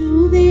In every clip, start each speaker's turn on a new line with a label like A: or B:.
A: to the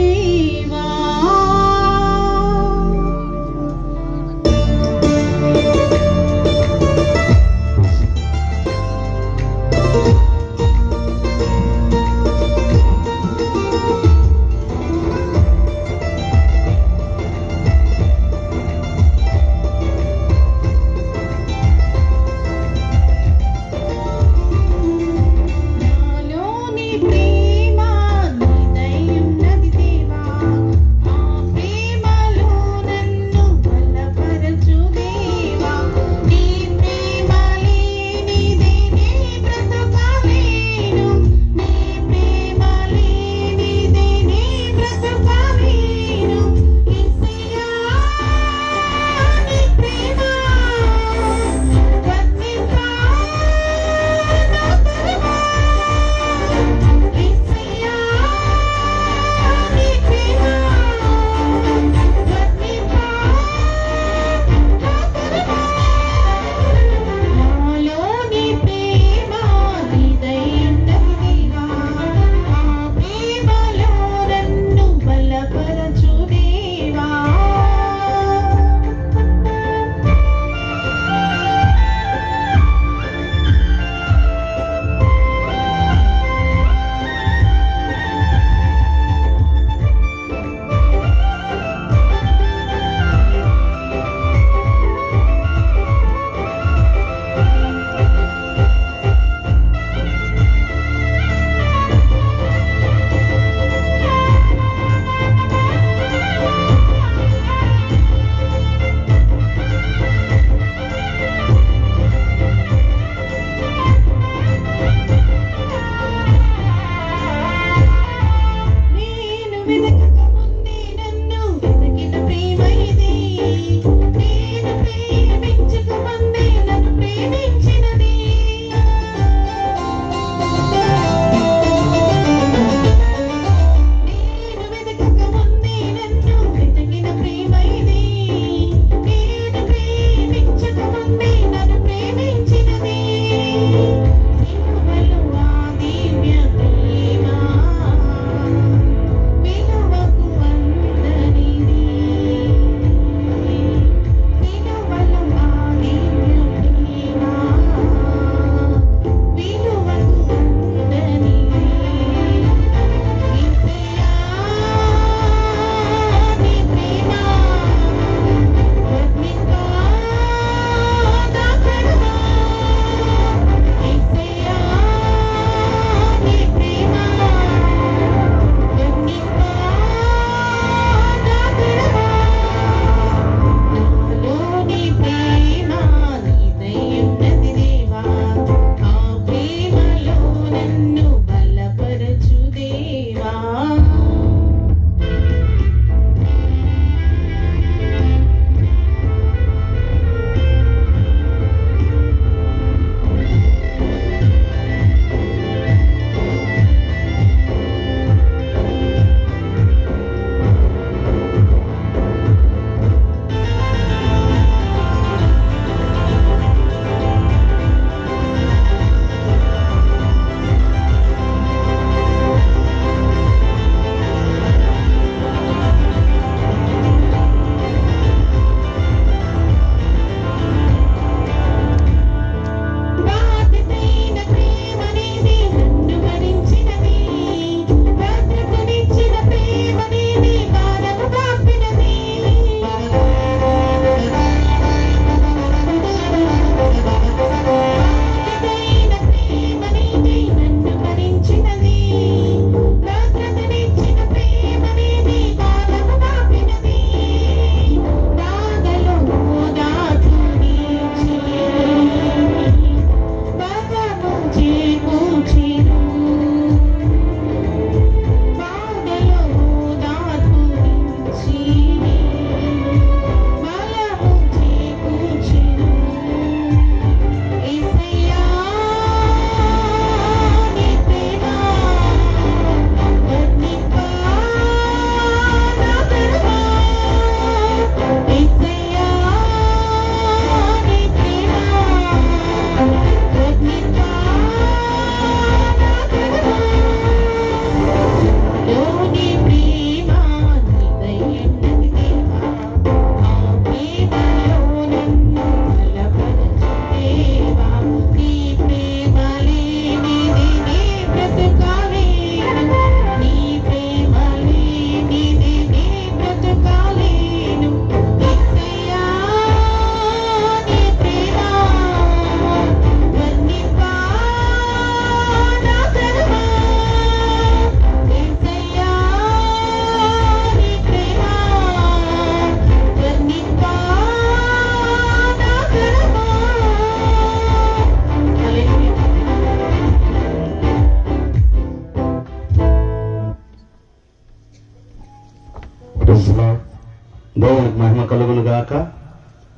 A: మహిమ కలుగును గాక.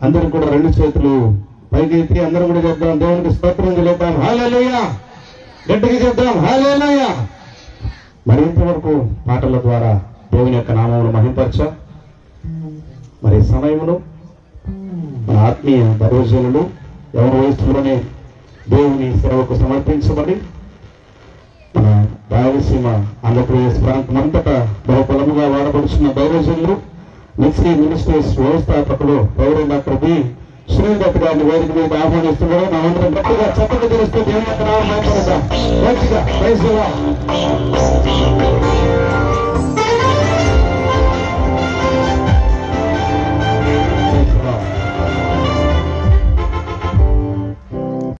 A: అందరూ కూడా రెండు చేతులు పైకెత్తి అందరం కూడా చెప్దాం. దేవునికి స్తోత్రం చెల్లిద్దాం. హాలేలుయా గట్టిగా చెప్దాం. హాలేలుయా మరి ఇంతవరకు పాటల ద్వారా దేవుని యొక్క నామమును మహింపరచ. మరి ఈ సమయంలో మన ఆత్మీయ దర్వజనులు ఎవరి వయస్సులోనే దేవుని సేవకు సమర్పించబడి మన రాయలసీమ ఆంధ్రప్రదేశ్ ప్రాంతం అంతటా బహుబలముగా వాడబడుచున్న దైవజనులు ఎస్సీ మినిస్టర్స్ వ్యవస్థాపకులు పౌరు డాక్టర్ బి. శ్రీదత్ గారిని వేదిక మీద ఆహ్వానిస్తున్నాడు మనందరం గట్టిగా చక్కగా తెలుస్తూ దేవుని యొక్క నామం మాట్లాడదాం. గట్టిగా ప్రైజ్